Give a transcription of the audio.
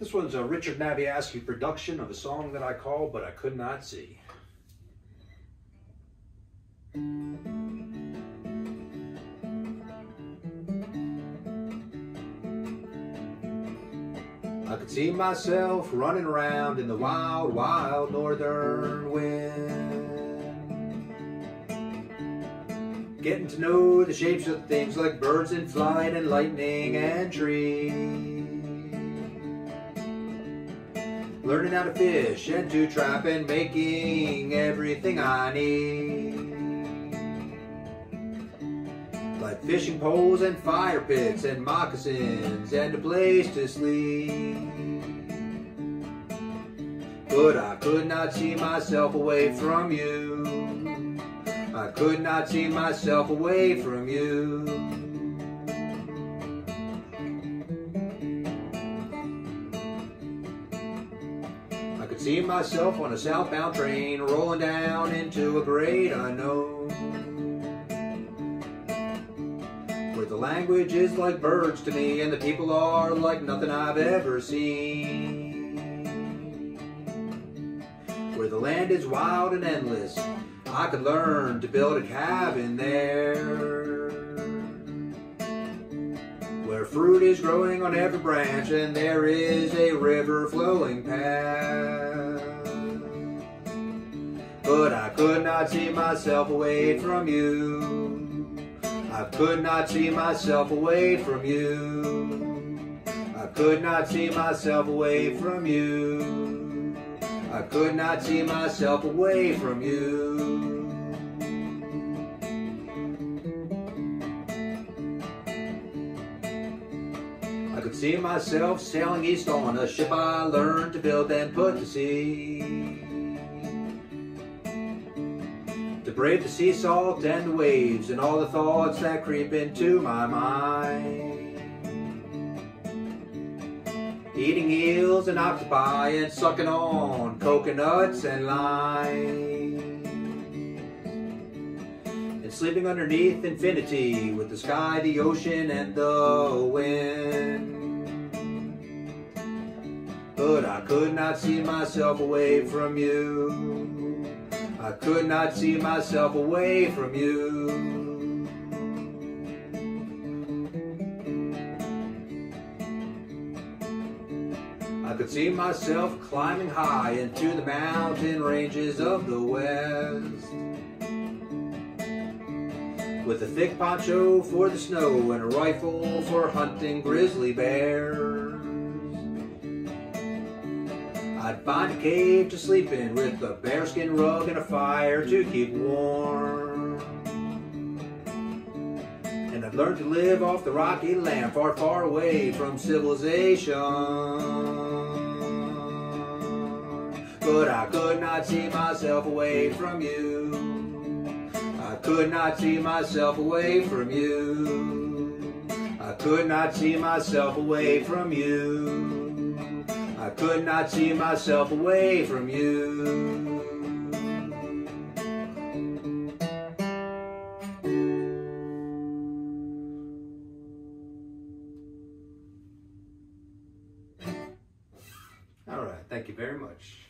This one's a Richard Naviasky production of a song that I call But I Could Not See. I could see myself running around in the wild, wild northern wind. Getting to know the shapes of things like birds in flight and lightning and trees. Learning how to fish and to trap and making everything I need. Like fishing poles and fire pits and moccasins and a place to sleep. But I could not see myself away from you. I could not see myself away from you. See myself on a southbound train rolling down into a great unknown. Where the language is like birds to me and the people are like nothing I've ever seen. Where the land is wild and endless, I could learn to build a cabin there. Where fruit is growing on every branch and there is a river flowing past. But I could not see myself away from you. I could not see myself away from you. I could not see myself away from you. I could not see myself away from you. I could see myself sailing east on a ship I learned to build and put to sea. To brave the sea salt and the waves and all the thoughts that creep into my mind. Eating eels and octopi and sucking on coconuts and lime. And sleeping underneath infinity with the sky, the ocean, and the wind. But I could not see myself away from you. I could not see myself away from you. I could see myself climbing high into the mountain ranges of the west. With a thick poncho for the snow and a rifle for hunting grizzly bears. I'd find a cave to sleep in with a bearskin rug and a fire to keep warm. And I'd learn to live off the rocky land far, far away from civilization. But I could not see myself away from you. I could not see myself away from you. I could not see myself away from you. I could not see myself away from you. All right, thank you very much.